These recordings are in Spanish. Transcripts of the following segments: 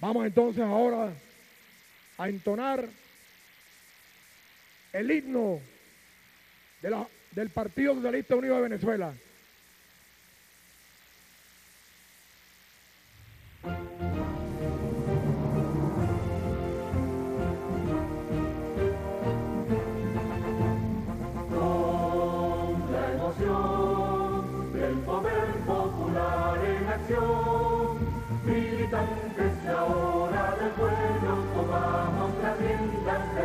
Vamos entonces ahora a entonar el himno de la- del Partido Socialista Unido de Venezuela.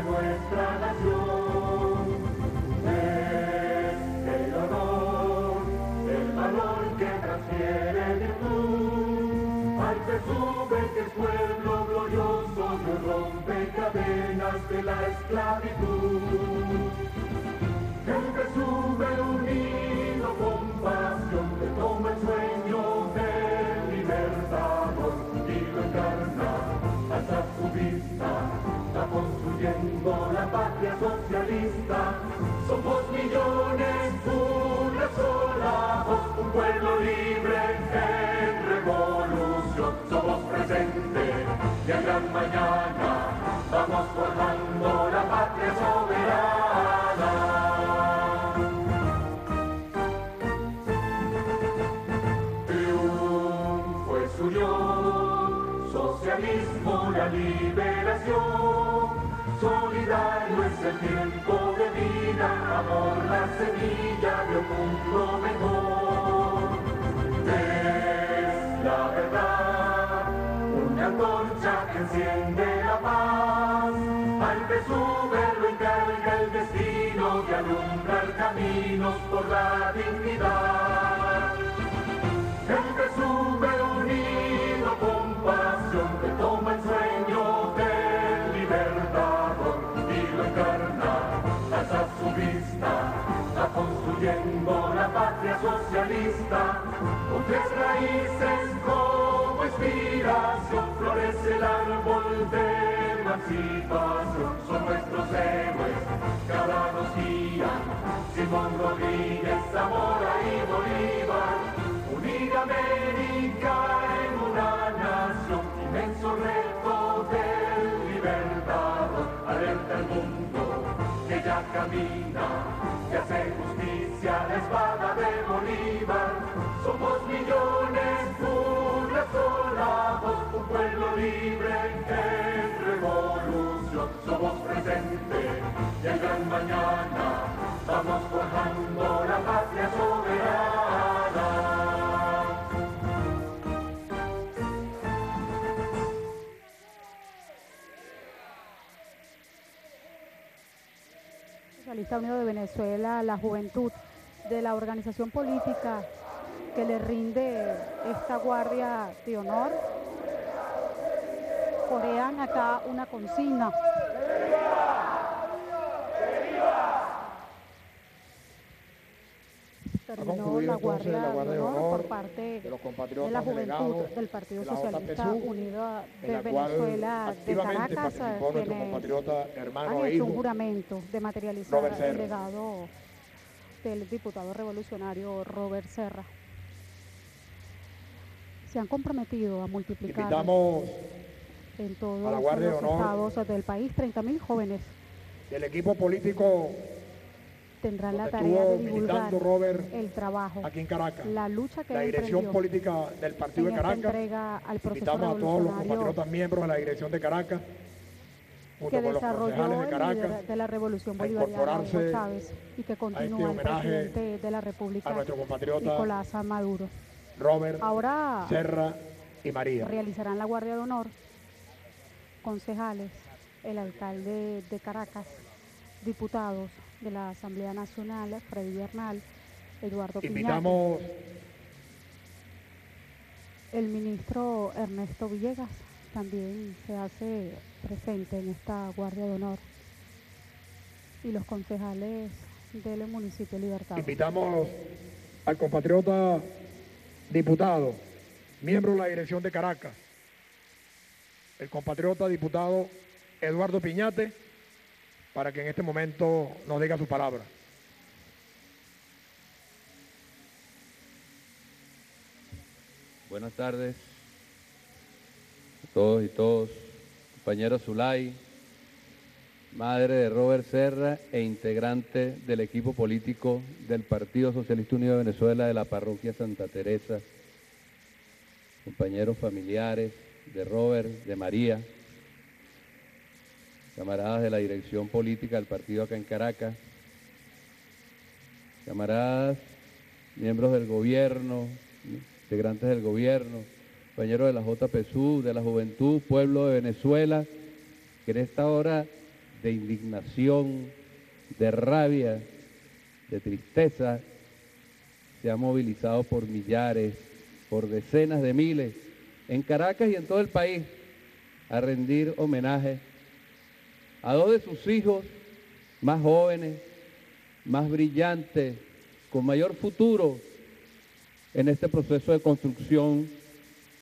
Nuestra nación. Es el honor, el valor que transfiere virtud, que sube que es pueblo glorioso que rompe cadenas de la esclavitud. El que sube unido Somos millones, una sola voz, un pueblo libre en revolución. Somos presente y en gran mañana vamos formando la patria soberana. Triunfo es unión, socialismo la liberación. Solidario es el tiempo de vida, amor la semilla de un mundo mejor. Es la verdad, una antorcha que enciende la paz. Al que sube lo encarga el destino y alumbra caminos por la dignidad. Inspiración, florece el árbol de emancipación, son nuestros héroes, ahora nos guían, Simón Rodríguez, Zamora y Bolívar, Unir América en una nación, inmenso reto del libertador, alerta al mundo que ya camina, que hace justicia la espada de Bolívar. Somos millones, Somos presente y en gran mañana vamos forjando la patria soberana. Socialista Unido de Venezuela, la juventud de la organización política que le rinde esta guardia de honor, corean acá una consigna. Terminó la guardia, la guardia de honor, honor por parte de los de compatriotas la juventud del Partido de Socialista Unido de Venezuela de Caracas, quienes hermano han hecho un juramento de materializar Robert el Serra. legado del diputado revolucionario Robert Serra. Se han comprometido a multiplicar Invitamos en todos a la Guardia de los Honor estados del país 30.000 jóvenes del equipo político tendrán la tarea de divulgar Robert el trabajo, aquí en Caracas. la lucha que La dirección política del Partido de Caracas. entrega al proceso Invitamos a todos los compatriotas miembros de la dirección de Caracas, junto que con desarrolló de el Caracas, líder de la revolución a bolivariana Chávez y que continúa el homenaje presidente de la a República nuestro compatriota Nicolás Maduro. Robert, Ahora Serra y María. realizarán la guardia de honor concejales, el alcalde de Caracas, diputados de la Asamblea Nacional, Freddy Bernal, Eduardo Piñate, Invitamos el ministro Ernesto Villegas también se hace presente en esta guardia de honor y los concejales del municipio Libertad. Invitamos al compatriota diputado, miembro de la dirección de Caracas, el compatriota diputado Eduardo Piñate, para que en este momento nos diga su palabra. Buenas tardes. todos y todos, compañero Zulay, madre de Robert Serra e integrante del equipo político del Partido Socialista Unido de Venezuela de la parroquia Santa Teresa, compañeros familiares de Robert, de María, camaradas de la dirección política del partido acá en Caracas, camaradas, miembros del gobierno, integrantes del gobierno, compañeros de la JPSU, de la Juventud, pueblo de Venezuela, que en esta hora de indignación, de rabia, de tristeza, se ha movilizado por millares, por decenas de miles, en Caracas y en todo el país, a rendir homenaje a dos de sus hijos más jóvenes, más brillantes, con mayor futuro en este proceso de construcción